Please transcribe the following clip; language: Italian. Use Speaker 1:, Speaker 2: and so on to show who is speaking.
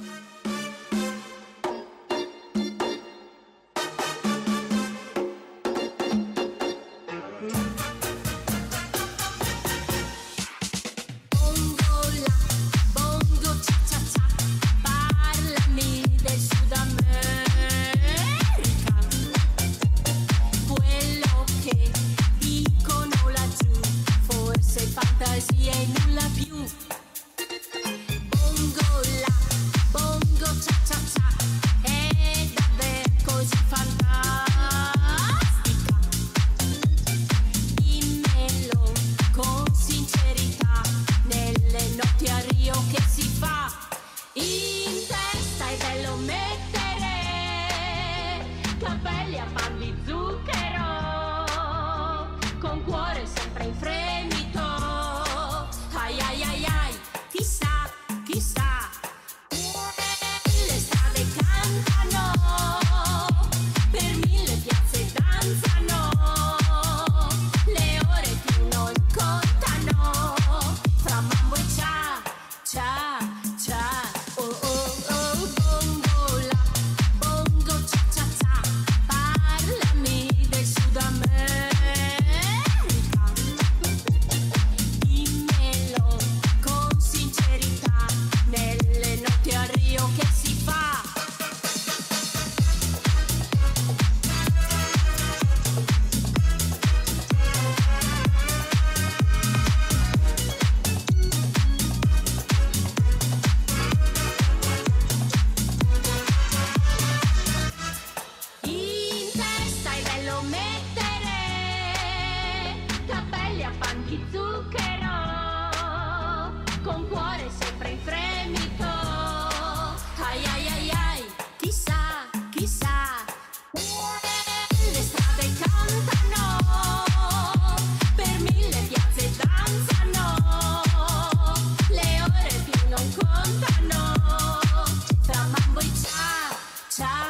Speaker 1: Bye. capelli a pan di zucchero, con cuore sempre in fretta. cuore sempre in fremito. Ai ai ai ai, chissà, chissà. Le strade cantano, per mille piazze danzano. Le ore più non contano, tra mambo e ciao, ciao.